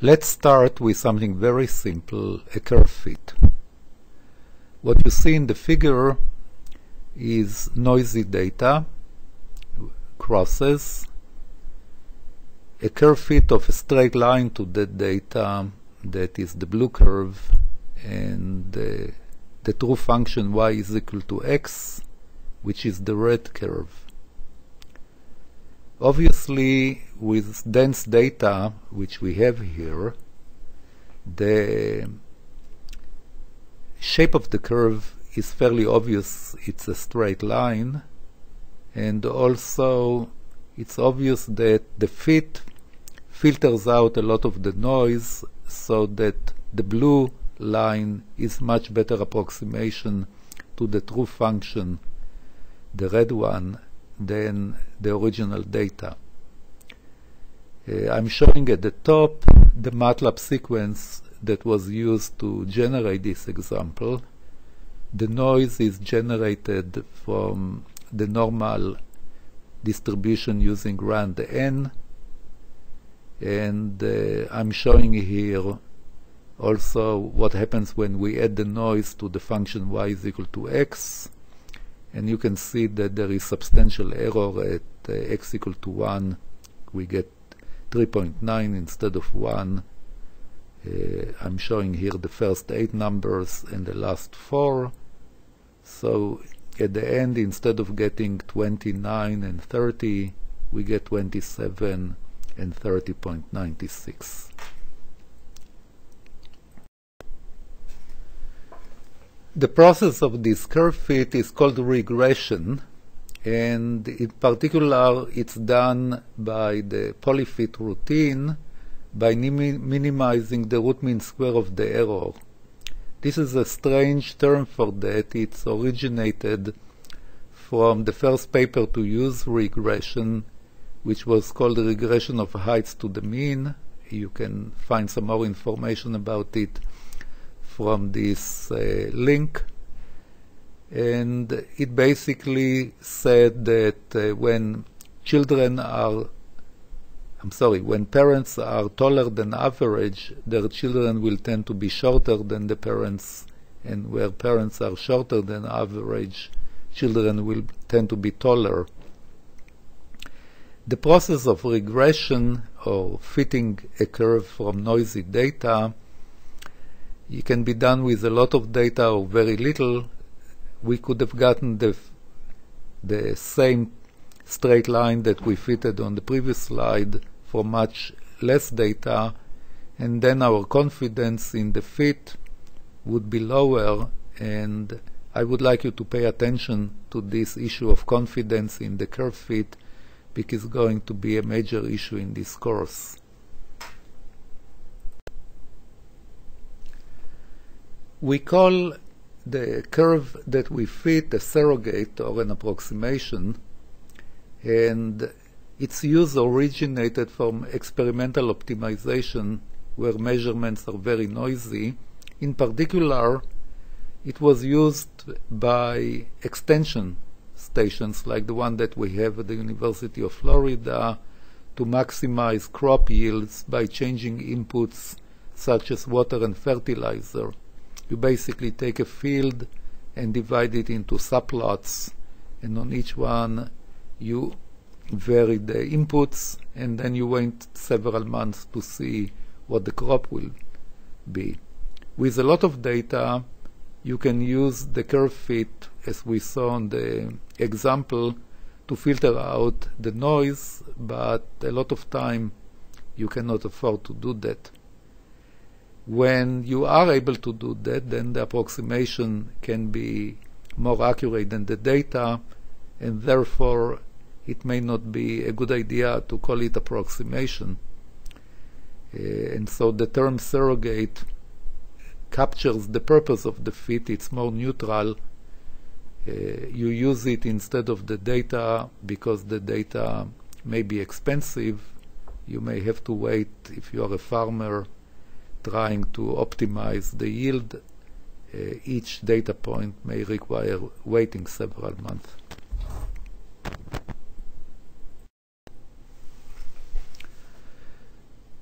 Let's start with something very simple, a curve fit. What you see in the figure is noisy data, crosses, a curve fit of a straight line to that data that is the blue curve and uh, the true function y is equal to x which is the red curve. Obviously with dense data which we have here the shape of the curve is fairly obvious. It's a straight line. And also it's obvious that the fit filters out a lot of the noise so that the blue line is much better approximation to the true function, the red one, than the original data. Uh, I'm showing at the top the MATLAB sequence that was used to generate this example. The noise is generated from the normal distribution using rand n and uh, I'm showing here also what happens when we add the noise to the function y is equal to x and you can see that there is substantial error at uh, x equal to 1 we get 3.9 instead of 1 uh, I'm showing here the first 8 numbers and the last 4 so at the end instead of getting 29 and 30 we get 27 and 30.96. The process of this curve fit is called regression and in particular it's done by the polyfit routine by minimizing the root mean square of the error. This is a strange term for that. It's originated from the first paper to use regression which was called regression of heights to the mean. You can find some more information about it from this uh, link. And it basically said that uh, when children are, I'm sorry, when parents are taller than average, their children will tend to be shorter than the parents, and where parents are shorter than average, children will tend to be taller. The process of regression or fitting a curve from noisy data it can be done with a lot of data or very little. We could have gotten the, the same straight line that we fitted on the previous slide for much less data, and then our confidence in the fit would be lower, and I would like you to pay attention to this issue of confidence in the curve fit because it's going to be a major issue in this course. We call the curve that we fit a surrogate or an approximation and its use originated from experimental optimization where measurements are very noisy. In particular, it was used by extension stations like the one that we have at the University of Florida to maximize crop yields by changing inputs such as water and fertilizer. You basically take a field and divide it into subplots and on each one you vary the inputs and then you wait several months to see what the crop will be. With a lot of data you can use the curve fit as we saw in the example to filter out the noise but a lot of time you cannot afford to do that when you are able to do that then the approximation can be more accurate than the data and therefore it may not be a good idea to call it approximation uh, and so the term surrogate captures the purpose of the fit, it's more neutral. Uh, you use it instead of the data because the data may be expensive. You may have to wait if you are a farmer trying to optimize the yield. Uh, each data point may require waiting several months.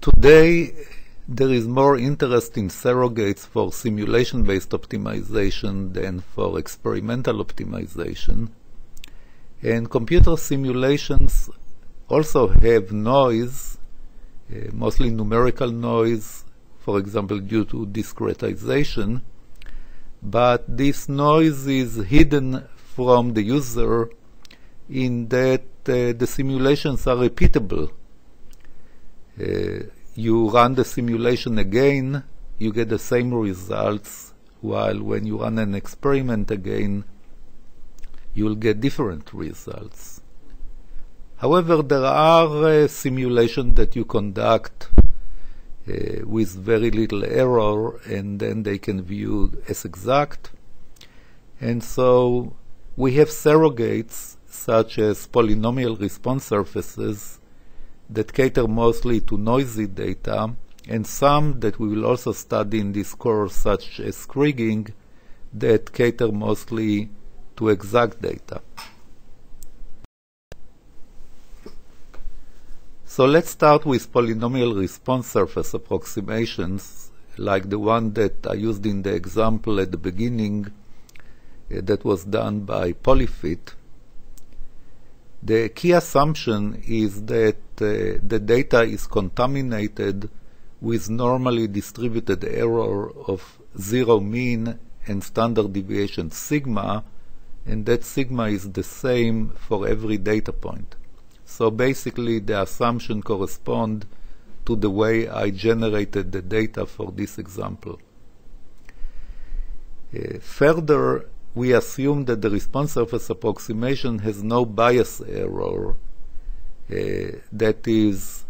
Today there is more interest in surrogates for simulation-based optimization than for experimental optimization. And computer simulations also have noise, uh, mostly numerical noise, for example, due to discretization, but this noise is hidden from the user in that uh, the simulations are repeatable. Uh, you run the simulation again, you get the same results, while when you run an experiment again, you will get different results. However, there are uh, simulations that you conduct uh, with very little error, and then they can view as exact. And so we have surrogates such as polynomial response surfaces that cater mostly to noisy data, and some that we will also study in this course, such as Kriging, that cater mostly to exact data. So let's start with polynomial response surface approximations, like the one that I used in the example at the beginning uh, that was done by Polyfit. The key assumption is that uh, the data is contaminated with normally distributed error of zero mean and standard deviation sigma, and that sigma is the same for every data point. So basically the assumption correspond to the way I generated the data for this example. Uh, further, we assume that the response surface approximation has no bias error. Uh, that is,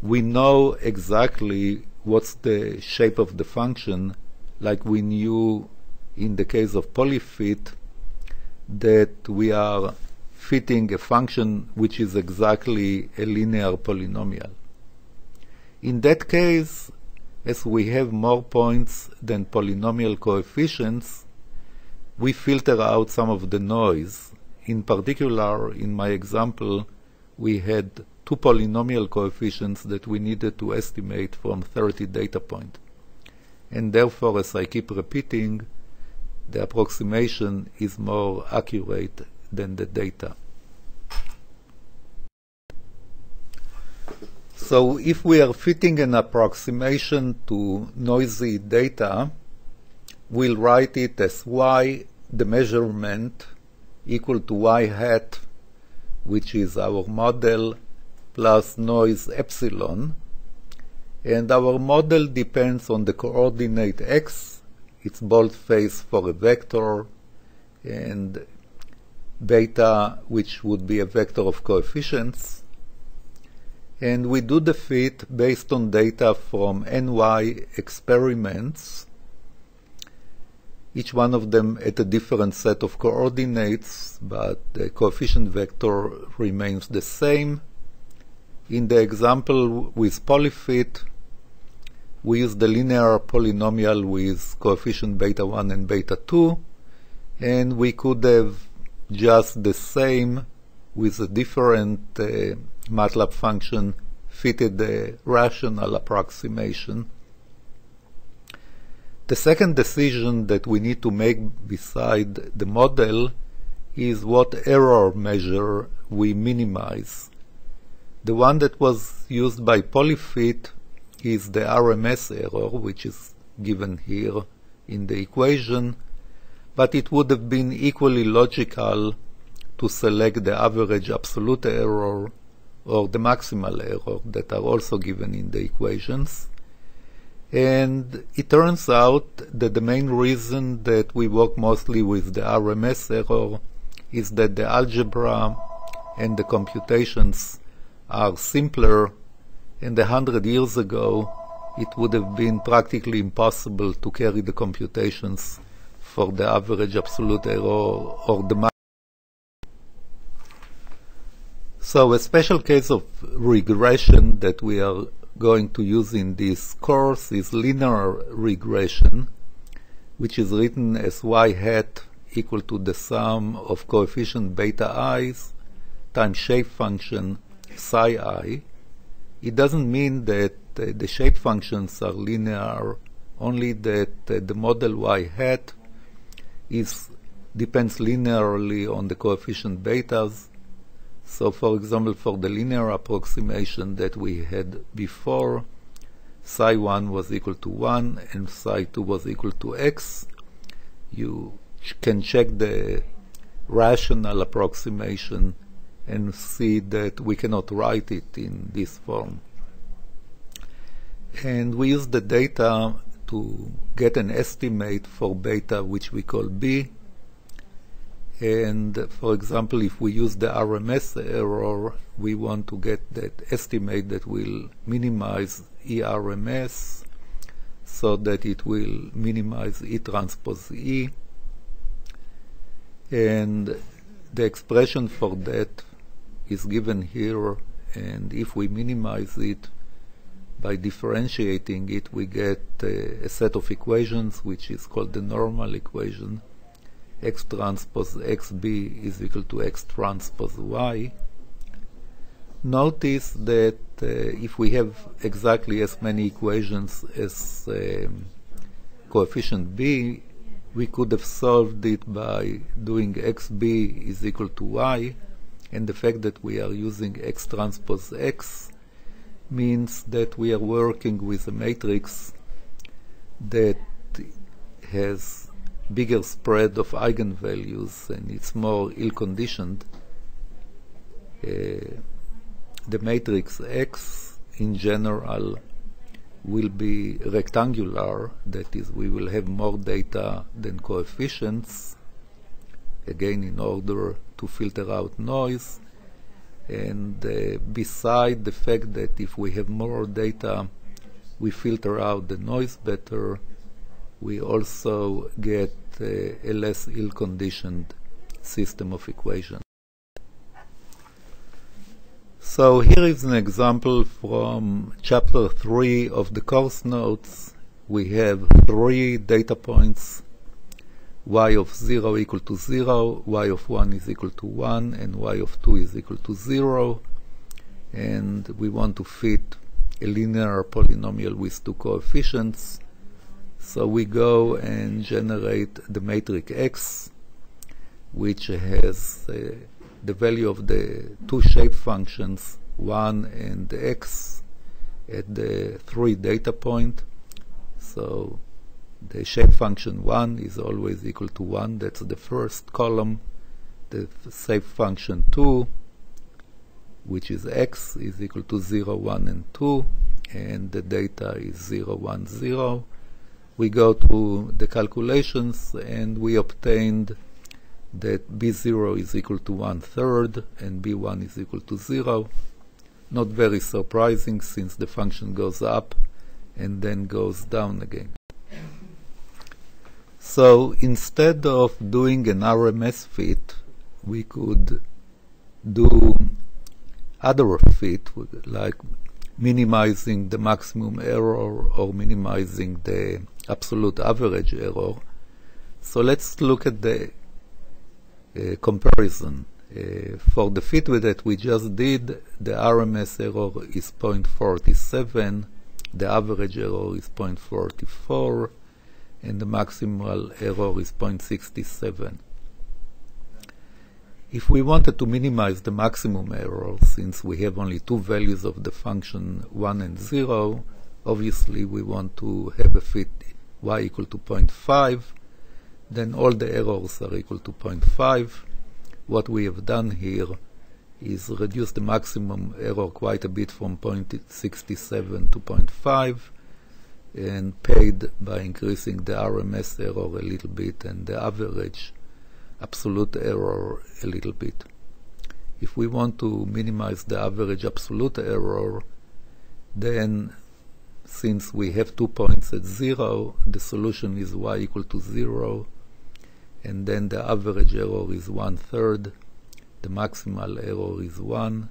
we know exactly what's the shape of the function, like we knew in the case of polyfit, that we are fitting a function which is exactly a linear polynomial. In that case, as we have more points than polynomial coefficients, we filter out some of the noise. In particular, in my example, we had two polynomial coefficients that we needed to estimate from 30 data points. And therefore, as I keep repeating, the approximation is more accurate than the data. So if we are fitting an approximation to noisy data, we'll write it as y the measurement equal to y hat, which is our model, plus noise epsilon. And our model depends on the coordinate x, its bold face for a vector, and beta, which would be a vector of coefficients. And we do the fit based on data from NY experiments each one of them at a different set of coordinates, but the coefficient vector remains the same. In the example with polyfit, we use the linear polynomial with coefficient beta 1 and beta 2, and we could have just the same with a different uh, MATLAB function fitted the rational approximation. The second decision that we need to make beside the model is what error measure we minimize. The one that was used by Polyfit is the RMS error, which is given here in the equation, but it would have been equally logical to select the average absolute error or the maximal error that are also given in the equations. And it turns out that the main reason that we work mostly with the RMS error is that the algebra and the computations are simpler, and a hundred years ago it would have been practically impossible to carry the computations for the average absolute error or the so a special case of regression that we are going to use in this course is linear regression, which is written as y hat equal to the sum of coefficient beta i's times shape function psi i. it doesn't mean that uh, the shape functions are linear, only that uh, the model y hat is depends linearly on the coefficient betas. So for example, for the linear approximation that we had before, psi 1 was equal to 1 and psi 2 was equal to x, you can check the rational approximation and see that we cannot write it in this form. And we use the data to get an estimate for beta which we call B. And for example, if we use the RMS error, we want to get that estimate that will minimize ERMS so that it will minimize E transpose E. And the expression for that is given here, and if we minimize it by differentiating it, we get uh, a set of equations which is called the normal equation. x transpose xb is equal to x transpose y. Notice that uh, if we have exactly as many equations as um, coefficient b, we could have solved it by doing xb is equal to y, and the fact that we are using x transpose x means that we are working with a matrix that has bigger spread of eigenvalues and it's more ill-conditioned. Uh, the matrix X in general will be rectangular, that is, we will have more data than coefficients, again in order to filter out noise. And uh, beside the fact that if we have more data, we filter out the noise better, we also get uh, a less ill-conditioned system of equations. So here is an example from chapter 3 of the course notes. We have three data points y of 0 equal to 0, y of 1 is equal to 1, and y of 2 is equal to 0. And we want to fit a linear polynomial with two coefficients. So we go and generate the matrix X, which has uh, the value of the two shape functions, 1 and x, at the three data point. So the shape function 1 is always equal to 1. That's the first column. The shape function 2, which is x, is equal to 0, 1, and 2. And the data is 0, 1, 0. We go to the calculations and we obtained that b0 is equal to 1 third and b1 is equal to 0. Not very surprising since the function goes up and then goes down again. So instead of doing an RMS fit, we could do other fit, like minimizing the maximum error or minimizing the absolute average error. So let's look at the uh, comparison. Uh, for the fit that we just did, the RMS error is 0.47, the average error is 0.44, and the maximal error is 0.67. If we wanted to minimize the maximum error, since we have only two values of the function 1 and 0, obviously we want to have a fit y equal to 0.5, then all the errors are equal to 0.5. What we have done here is reduce the maximum error quite a bit from 0.67 to 0.5 and paid by increasing the RMS error a little bit and the average absolute error a little bit. If we want to minimize the average absolute error, then since we have two points at zero, the solution is y equal to zero, and then the average error is one third, the maximal error is one,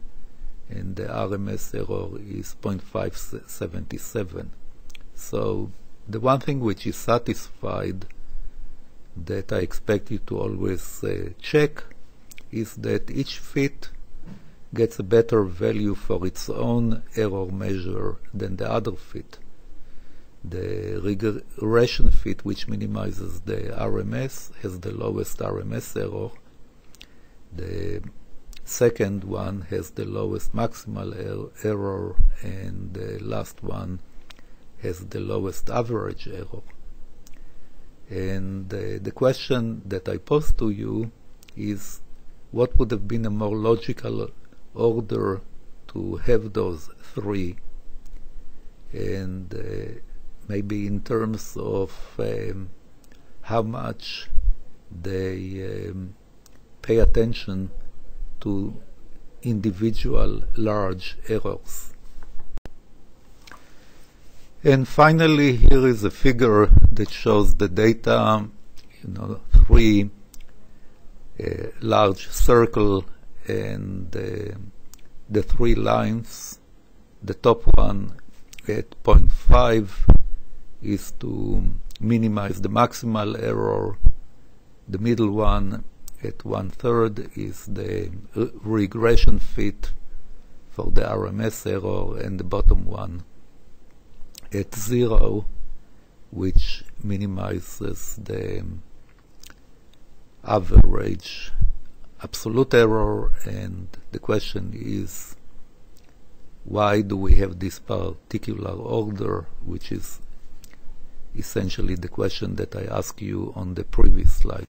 and the RMS error is 0.577. So the one thing which is satisfied that I expect you to always uh, check is that each fit gets a better value for its own error measure than the other fit. The regression fit, which minimizes the RMS, has the lowest RMS error. The second one has the lowest maximal er error, and the last one has the lowest average error. And uh, the question that I pose to you is what would have been a more logical order to have those three? And uh, maybe in terms of um, how much they um, pay attention to individual large errors. And finally, here is a figure that shows the data, you know, three uh, large circle and uh, the three lines. The top one at 0.5 is to minimize the maximal error. The middle one at one third is the regression fit for the RMS error, and the bottom one at zero, which minimizes the average absolute error. And the question is, why do we have this particular order, which is essentially the question that I asked you on the previous slide.